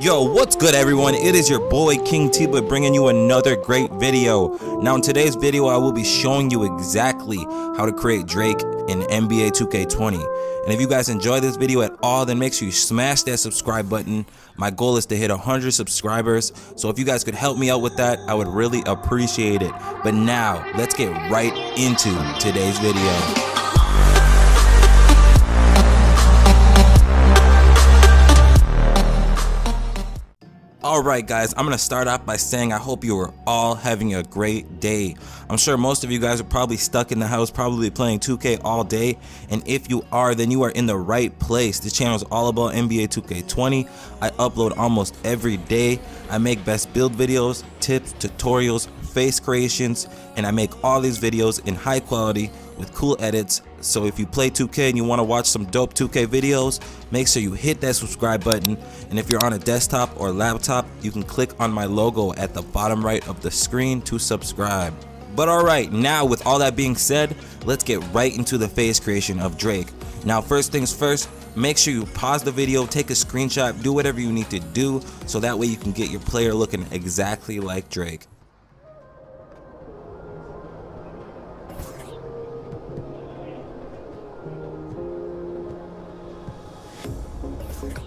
Yo, what's good everyone? It is your boy King Tibah bringing you another great video. Now in today's video I will be showing you exactly how to create Drake in NBA 2K20. And if you guys enjoy this video at all then make sure you smash that subscribe button. My goal is to hit 100 subscribers. So if you guys could help me out with that, I would really appreciate it. But now, let's get right into today's video. Alright guys, I'm going to start off by saying I hope you are all having a great day. I'm sure most of you guys are probably stuck in the house probably playing 2K all day and if you are then you are in the right place. This channel is all about NBA 2K20. I upload almost every day. I make best build videos, tips, tutorials, face creations and I make all these videos in high quality with cool edits so if you play 2K and you want to watch some dope 2K videos, make sure you hit that subscribe button. And if you're on a desktop or laptop, you can click on my logo at the bottom right of the screen to subscribe. But alright, now with all that being said, let's get right into the face creation of Drake. Now first things first, make sure you pause the video, take a screenshot, do whatever you need to do so that way you can get your player looking exactly like Drake.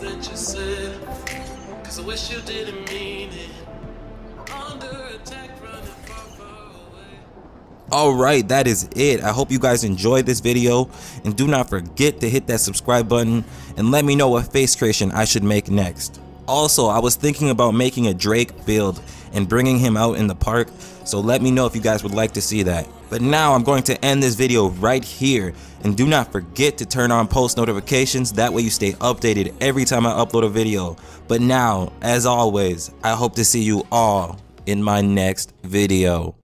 that you said. Cause I wish you didn't mean it. Alright, that is it. I hope you guys enjoyed this video. And do not forget to hit that subscribe button. And let me know what face creation I should make next. Also, I was thinking about making a Drake build and bringing him out in the park. So let me know if you guys would like to see that. But now I'm going to end this video right here. And do not forget to turn on post notifications, that way you stay updated every time I upload a video. But now, as always, I hope to see you all in my next video.